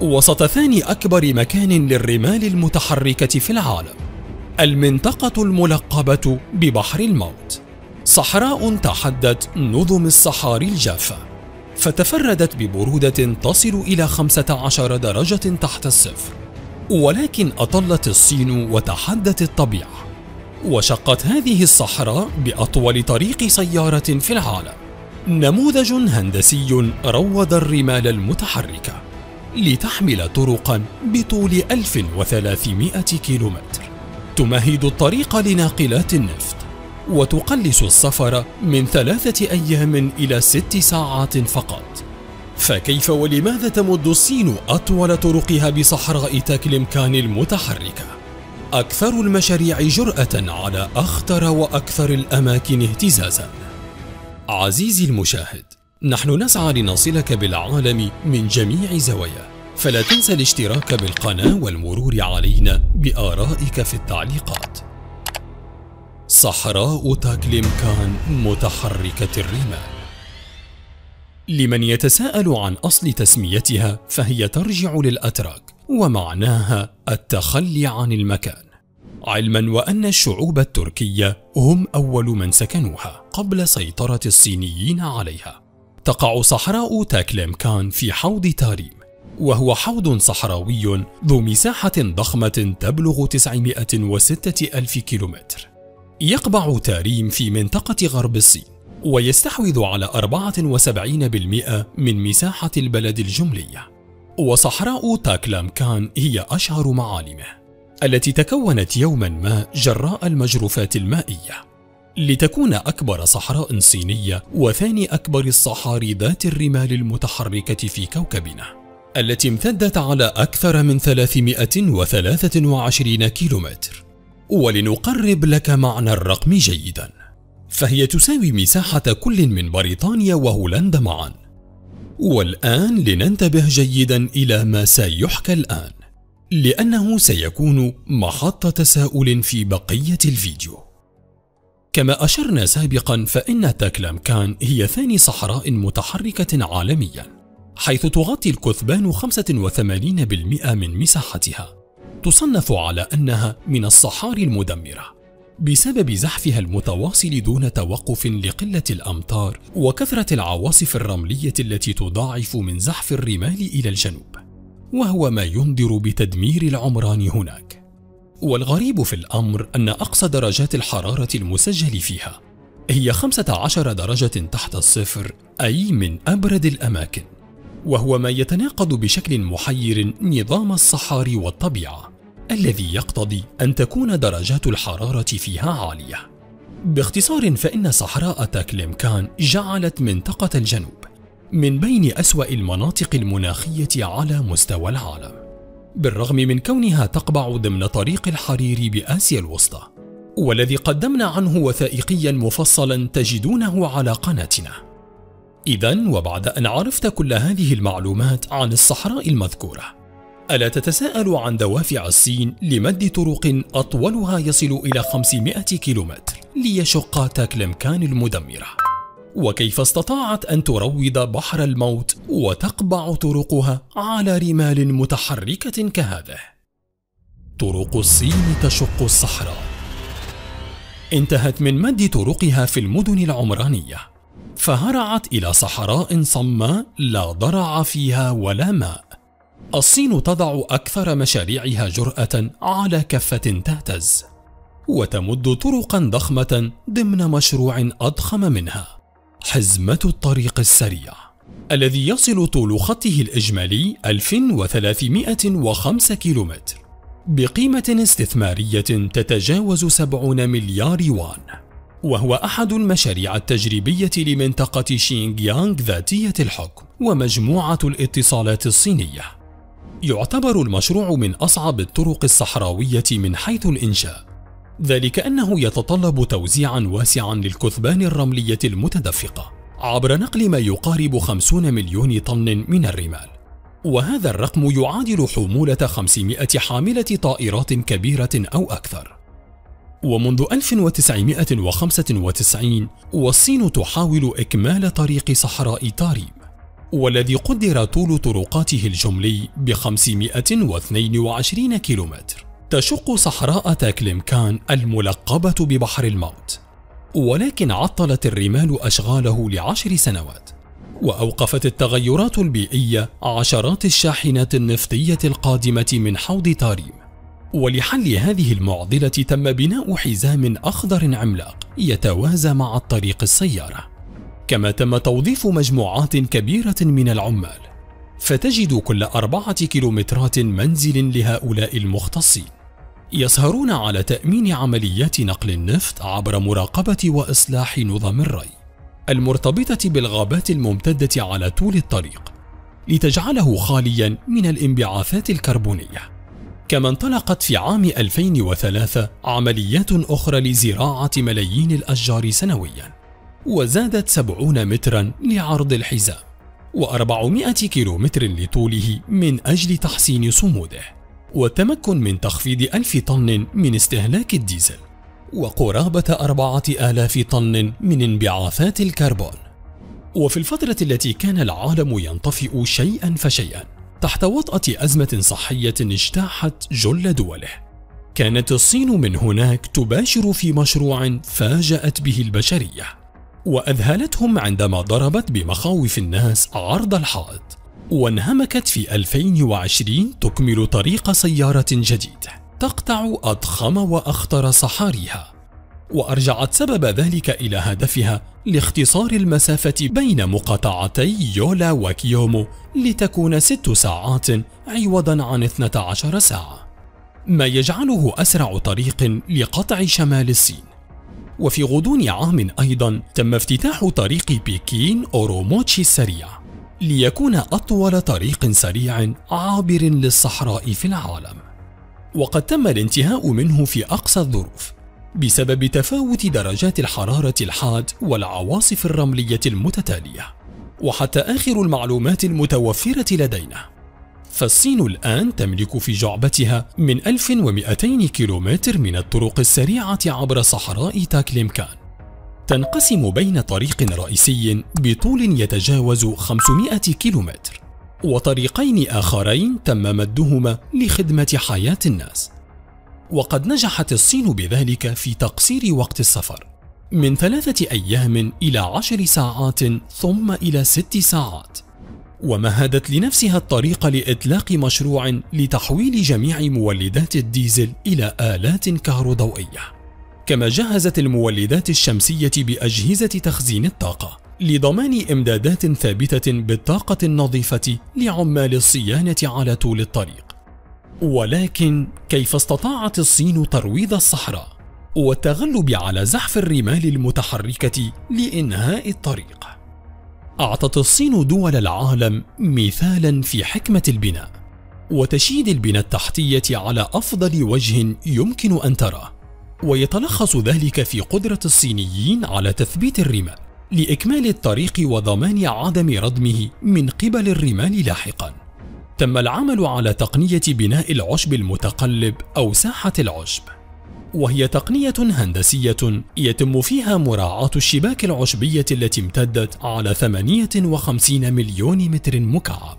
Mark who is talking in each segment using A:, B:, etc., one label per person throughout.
A: وسط ثاني أكبر مكان للرمال المتحركة في العالم المنطقة الملقبة ببحر الموت. صحراء تحدت نظم الصحاري الجافة فتفردت ببرودة تصل إلى 15 درجة تحت الصفر ولكن أطلت الصين وتحدت الطبيعة. وشقت هذه الصحراء بأطول طريق سيارة في العالم. نموذج هندسي روض الرمال المتحركة. لتحمل طرقا بطول 1300 كيلومتر. تمهد الطريق لناقلات النفط وتقلص السفر من ثلاثة أيام إلى ست ساعات فقط. فكيف ولماذا تمد الصين أطول طرقها بصحراء تاكلمكان المتحركة؟ أكثر المشاريع جرأة على أخطر وأكثر الأماكن اهتزازا. عزيزي المشاهد نحن نسعى لنصلك بالعالم من جميع زواياه فلا تنسى الاشتراك بالقناة والمرور علينا بآرائك في التعليقات. صحراء تاكلمكان متحركة الرمال. لمن يتساءل عن أصل تسميتها فهي ترجع للأتراك ومعناها التخلي عن المكان. علما وأن الشعوب التركية هم أول من سكنوها قبل سيطرة الصينيين عليها. تقع صحراء تاكلمكان في حوض تاريم. وهو حوض صحراوي ذو مساحة ضخمة تبلغ 906 ألف كيلومتر. يقبع تاريم في منطقة غرب الصين ويستحوذ على 74% من مساحة البلد الجملية. وصحراء تاكلامكان هي أشهر معالمه التي تكونت يوما ما جراء المجروفات المائية. لتكون أكبر صحراء صينية وثاني أكبر الصحاري ذات الرمال المتحركة في كوكبنا. التي امتدت على أكثر من 323 كيلومتر. ولنقرب لك معنى الرقم جيدا. فهي تساوي مساحة كل من بريطانيا وهولندا معا. والآن لننتبه جيدا إلى ما سيحكى الآن. لأنه سيكون محط تساؤل في بقية الفيديو. كما أشرنا سابقا فإن تاكلامكان هي ثاني صحراء متحركة عالميا. حيث تغطي الكثبان 85% من مساحتها. تصنف على أنها من الصحاري المدمرة. بسبب زحفها المتواصل دون توقف لقلة الأمطار وكثرة العواصف الرملية التي تضاعف من زحف الرمال إلى الجنوب. وهو ما ينذر بتدمير العمران هناك. والغريب في الأمر أن أقصى درجات الحرارة المسجل فيها هي 15 درجة تحت الصفر أي من أبرد الأماكن. وهو ما يتناقض بشكل محير نظام الصحاري والطبيعة الذي يقتضي أن تكون درجات الحرارة فيها عالية. باختصار فإن صحراء تاكلمكان جعلت منطقة الجنوب من بين أسوأ المناطق المناخية على مستوى العالم. بالرغم من كونها تقبع ضمن طريق الحرير بآسيا الوسطى، والذي قدمنا عنه وثائقيا مفصلا تجدونه على قناتنا. إذا وبعد أن عرفت كل هذه المعلومات عن الصحراء المذكورة، ألا تتساءل عن دوافع الصين لمد طرق أطولها يصل إلى 500 كيلومتر ليشق تاكلمكان المدمرة؟ وكيف استطاعت أن تروض بحر الموت وتقبع طرقها على رمال متحركة كهذه؟ طرق الصين تشق الصحراء انتهت من مد طرقها في المدن العمرانية فهرعت إلى صحراء صماء لا ضرع فيها ولا ماء. الصين تضع أكثر مشاريعها جرأة على كفة تهتز وتمد طرقا ضخمة ضمن مشروع أضخم منها حزمة الطريق السريع الذي يصل طول خطه الإجمالي 1305 كيلومتر بقيمة استثمارية تتجاوز 70 مليار يوان. وهو أحد المشاريع التجريبية لمنطقة شينغيانغ ذاتية الحكم ومجموعة الاتصالات الصينية. يعتبر المشروع من أصعب الطرق الصحراوية من حيث الإنشاء. ذلك أنه يتطلب توزيعا واسعا للكثبان الرملية المتدفقة عبر نقل ما يقارب 50 مليون طن من الرمال. وهذا الرقم يعادل حمولة 500 حاملة طائرات كبيرة أو أكثر. ومنذ 1995 والصين تحاول إكمال طريق صحراء تاريم والذي قدر طول طرقاته الجملي ب 522 كيلومتر. تشق صحراء تاكلمكان الملقبة ببحر الموت ولكن عطلت الرمال أشغاله لعشر سنوات وأوقفت التغيرات البيئية عشرات الشاحنات النفطية القادمة من حوض تاريم ولحل هذه المعضلة تم بناء حزام أخضر عملاق يتوازى مع الطريق السيارة. كما تم توظيف مجموعات كبيرة من العمال فتجد كل أربعة كيلومترات منزل لهؤلاء المختصين. يسهرون على تأمين عمليات نقل النفط عبر مراقبة وإصلاح نظم الري المرتبطة بالغابات الممتدة على طول الطريق لتجعله خاليا من الانبعاثات الكربونية. كما انطلقت في عام 2003 عمليات أخرى لزراعة ملايين الأشجار سنويا وزادت 70 مترا لعرض الحزام و400 كيلومتر لطوله من أجل تحسين صموده والتمكن من تخفيض ألف طن من استهلاك الديزل وقرابة أربعة آلاف طن من انبعاثات الكربون. وفي الفترة التي كان العالم ينطفئ شيئا فشيئا تحت وطأة أزمة صحية اجتاحت جل دوله. كانت الصين من هناك تباشر في مشروع فاجأت به البشرية وأذهلتهم عندما ضربت بمخاوف الناس عرض الحائط وانهمكت في 2020 تكمل طريق سيارة جديدة تقطع أضخم وأخطر صحاريها. وأرجعت سبب ذلك إلى هدفها لاختصار المسافة بين مقاطعتي يولا وكيومو لتكون ست ساعات عوضا عن 12 ساعة. ما يجعله أسرع طريق لقطع شمال الصين. وفي غضون عام أيضا تم افتتاح طريق بكين أوروموتشي السريع ليكون أطول طريق سريع عابر للصحراء في العالم. وقد تم الانتهاء منه في أقصى الظروف. بسبب تفاوت درجات الحرارة الحاد والعواصف الرملية المتتالية وحتى آخر المعلومات المتوفرة لدينا. فالصين الآن تملك في جعبتها من 1200 كيلومتر من الطرق السريعة عبر صحراء تاكليمكان. تنقسم بين طريق رئيسي بطول يتجاوز 500 كيلومتر وطريقين آخرين تم مدهما لخدمة حياة الناس. وقد نجحت الصين بذلك في تقصير وقت السفر. من ثلاثة أيام إلى عشر ساعات ثم إلى ست ساعات. ومهدت لنفسها الطريق لإطلاق مشروع لتحويل جميع مولدات الديزل إلى آلات كهروضوئية. كما جهزت المولدات الشمسية بأجهزة تخزين الطاقة لضمان إمدادات ثابتة بالطاقة النظيفة لعمال الصيانة على طول الطريق. ولكن كيف استطاعت الصين ترويض الصحراء والتغلب على زحف الرمال المتحركة لإنهاء الطريق؟ أعطت الصين دول العالم مثالا في حكمة البناء وتشييد البنى التحتية على أفضل وجه يمكن أن تراه ويتلخص ذلك في قدرة الصينيين على تثبيت الرمال لإكمال الطريق وضمان عدم ردمه من قبل الرمال لاحقا تم العمل على تقنية بناء العشب المتقلب أو ساحة العشب. وهي تقنية هندسية يتم فيها مراعاة الشباك العشبية التي امتدت على 58 مليون متر مكعب.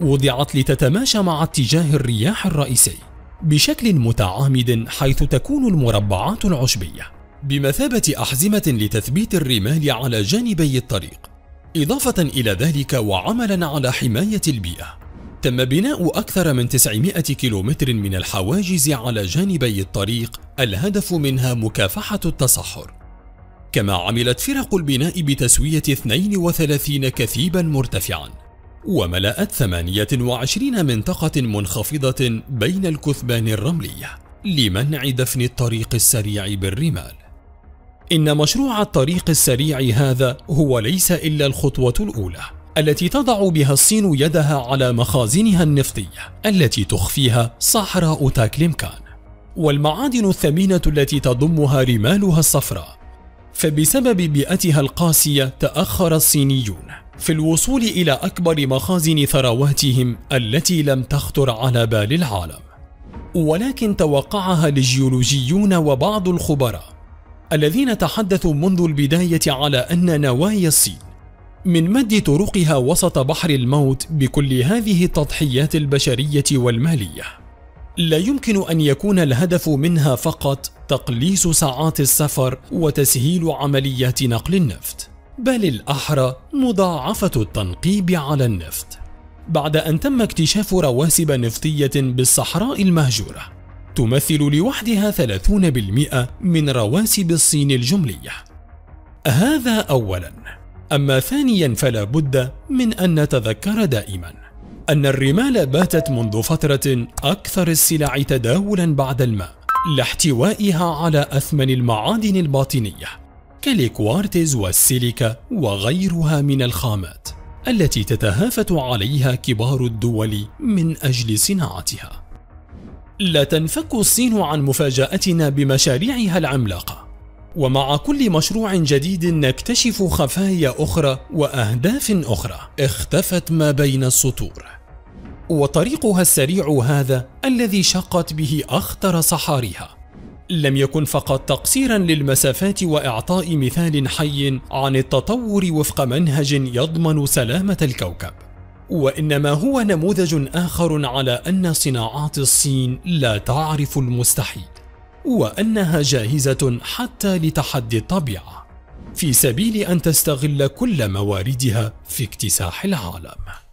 A: وضعت لتتماشى مع اتجاه الرياح الرئيسي بشكل متعامد حيث تكون المربعات العشبية بمثابة أحزمة لتثبيت الرمال على جانبي الطريق إضافة إلى ذلك وعملا على حماية البيئة. تم بناء أكثر من 900 كيلومتر من الحواجز على جانبي الطريق الهدف منها مكافحة التصحر كما عملت فرق البناء بتسوية 32 كثيبا مرتفعا وملأت 28 منطقة منخفضة بين الكثبان الرملية لمنع دفن الطريق السريع بالرمال. إن مشروع الطريق السريع هذا هو ليس إلا الخطوة الأولى التي تضع بها الصين يدها على مخازنها النفطية التي تخفيها صحراء تاكليمكان. والمعادن الثمينة التي تضمها رمالها الصفراء. فبسبب بيئتها القاسية تأخر الصينيون في الوصول إلى أكبر مخازن ثرواتهم التي لم تخطر على بال العالم. ولكن توقعها الجيولوجيون وبعض الخبراء الذين تحدثوا منذ البداية على أن نوايا الصين من مد طرقها وسط بحر الموت بكل هذه التضحيات البشرية والمالية. لا يمكن أن يكون الهدف منها فقط تقليص ساعات السفر وتسهيل عمليات نقل النفط بل الأحرى مضاعفة التنقيب على النفط. بعد أن تم اكتشاف رواسب نفطية بالصحراء المهجورة تمثل لوحدها 30% من رواسب الصين الجملية. هذا اولا. أما ثانيا فلا بد من أن نتذكر دائما أن الرمال باتت منذ فترة أكثر السلع تداولا بعد الماء لاحتوائها على أثمن المعادن الباطنية كالكوارتز والسيليكا وغيرها من الخامات التي تتهافت عليها كبار الدول من أجل صناعتها. لا تنفك الصين عن مفاجأتنا بمشاريعها العملاقة. ومع كل مشروع جديد نكتشف خفايا أخرى وأهداف أخرى. اختفت ما بين السطور. وطريقها السريع هذا الذي شقت به أخطر صحاريها. لم يكن فقط تقصيرا للمسافات وإعطاء مثال حي عن التطور وفق منهج يضمن سلامة الكوكب. وإنما هو نموذج آخر على أن صناعات الصين لا تعرف المستحيل. وأنها جاهزة حتى لتحدي الطبيعة في سبيل أن تستغل كل مواردها في اكتساح العالم.